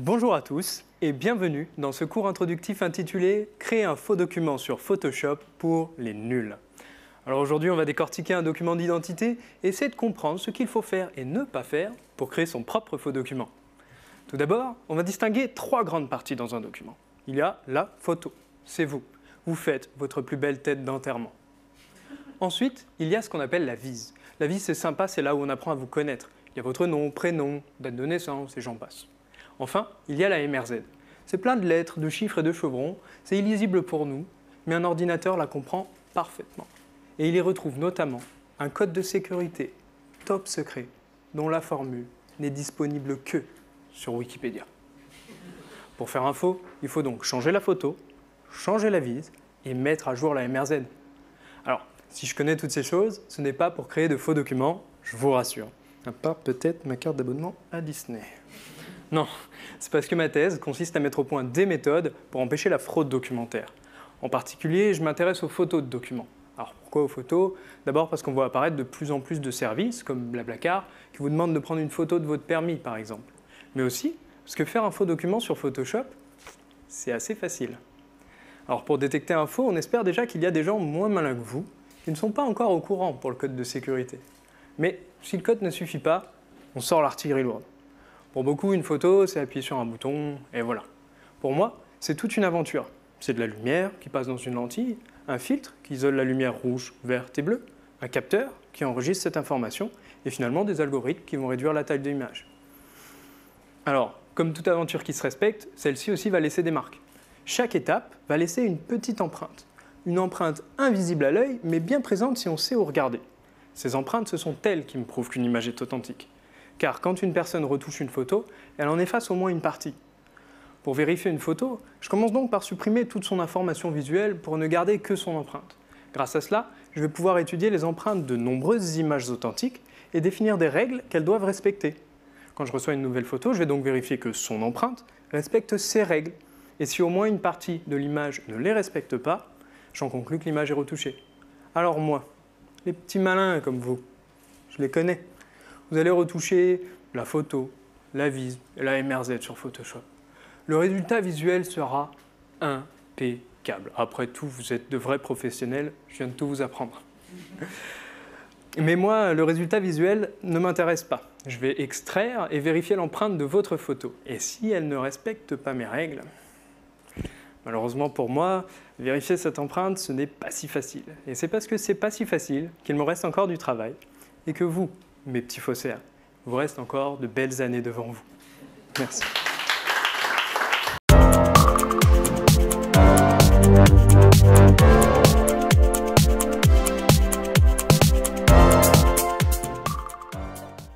Bonjour à tous et bienvenue dans ce cours introductif intitulé Créer un faux document sur Photoshop pour les nuls. Alors aujourd'hui, on va décortiquer un document d'identité et essayer de comprendre ce qu'il faut faire et ne pas faire pour créer son propre faux document. Tout d'abord, on va distinguer trois grandes parties dans un document. Il y a la photo, c'est vous. Vous faites votre plus belle tête d'enterrement. Ensuite, il y a ce qu'on appelle la vise. La vise, c'est sympa, c'est là où on apprend à vous connaître. Il y a votre nom, prénom, date de naissance et j'en passe. Enfin, il y a la MRZ. C'est plein de lettres, de chiffres et de chevrons. C'est illisible pour nous, mais un ordinateur la comprend parfaitement. Et il y retrouve notamment un code de sécurité top secret dont la formule n'est disponible que sur Wikipédia. Pour faire faux, il faut donc changer la photo, changer la vise et mettre à jour la MRZ. Alors, si je connais toutes ces choses, ce n'est pas pour créer de faux documents, je vous rassure. À part peut-être ma carte d'abonnement à Disney. Non, c'est parce que ma thèse consiste à mettre au point des méthodes pour empêcher la fraude documentaire. En particulier, je m'intéresse aux photos de documents. Alors pourquoi aux photos? D'abord parce qu'on voit apparaître de plus en plus de services, comme Blablacar, qui vous demandent de prendre une photo de votre permis, par exemple. Mais aussi parce que faire un faux document sur Photoshop, c'est assez facile. Alors pour détecter un faux, on espère déjà qu'il y a des gens moins malins que vous qui ne sont pas encore au courant pour le code de sécurité. Mais si le code ne suffit pas, on sort l'artillerie lourde. Pour beaucoup, une photo, c'est appuyer sur un bouton, et voilà. Pour moi, c'est toute une aventure. C'est de la lumière qui passe dans une lentille, un filtre qui isole la lumière rouge, verte et bleue, un capteur qui enregistre cette information, et finalement des algorithmes qui vont réduire la taille de l'image. Alors, comme toute aventure qui se respecte, celle-ci aussi va laisser des marques. Chaque étape va laisser une petite empreinte. Une empreinte invisible à l'œil, mais bien présente si on sait où regarder. Ces empreintes, ce sont elles qui me prouvent qu'une image est authentique car quand une personne retouche une photo, elle en efface au moins une partie. Pour vérifier une photo, je commence donc par supprimer toute son information visuelle pour ne garder que son empreinte. Grâce à cela, je vais pouvoir étudier les empreintes de nombreuses images authentiques et définir des règles qu'elles doivent respecter. Quand je reçois une nouvelle photo, je vais donc vérifier que son empreinte respecte ces règles. Et si au moins une partie de l'image ne les respecte pas, j'en conclus que l'image est retouchée. Alors moi, les petits malins comme vous, je les connais vous allez retoucher la photo, la vise et la MRZ sur Photoshop. Le résultat visuel sera impeccable. Après tout, vous êtes de vrais professionnels, je viens de tout vous apprendre. Mais moi, le résultat visuel ne m'intéresse pas. Je vais extraire et vérifier l'empreinte de votre photo. Et si elle ne respecte pas mes règles, malheureusement pour moi, vérifier cette empreinte, ce n'est pas si facile. Et c'est parce que c'est pas si facile qu'il me reste encore du travail et que vous, mes petits faussaires. Vous reste encore de belles années devant vous. Merci.